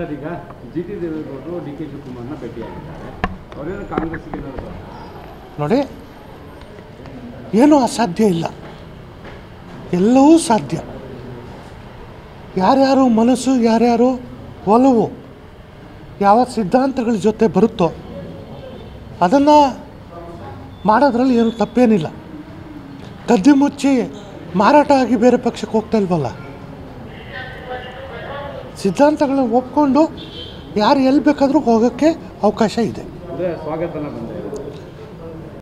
Sir, ಈಗ G T ದೇವೇಗೌಡರು D K ಶಿವಕುಮಾರ್ನ ಭೇಟಿಯಾಗಿದ್ದಾರೆ. ಅವರೇನು ಕಾಂಗ್ರೆಸ್ಗೆ ನೋಡಿ, ಏನೂ ಅಸಾಧ್ಯ ಇಲ್ಲ. ಎಲ್ಲವೂ ಸಾಧ್ಯ. ಯಾರ್ಯಾರು ಮನಸ್ಸು, ಯಾರ್ಯಾರು ಒಲವು, ಯಾವ ಸಿದ್ಧಾಂತಗಳ ಜೊತೆ ಬರುತ್ತೋ ಅದನ್ನು ಮಾಡೋದ್ರಲ್ಲಿ ಏನು ತಪ್ಪೇನಿಲ್ಲ. ಕದ್ದಿ ಮುಚ್ಚಿ ಮಾರಾಟ ಆಗಿ ಬೇರೆ ಪಕ್ಷಕ್ಕೆ ಹೋಗ್ತಾ ಇಲ್ವಲ್ಲ? ಸಿದ್ಧಾಂತಗಳನ್ನ ಒಪ್ಕೊಂಡು ಯಾರು ಎಲ್ಲಿ ಬೇಕಾದರೂ ಹೋಗೋಕ್ಕೆ ಅವಕಾಶ ಇದೆ.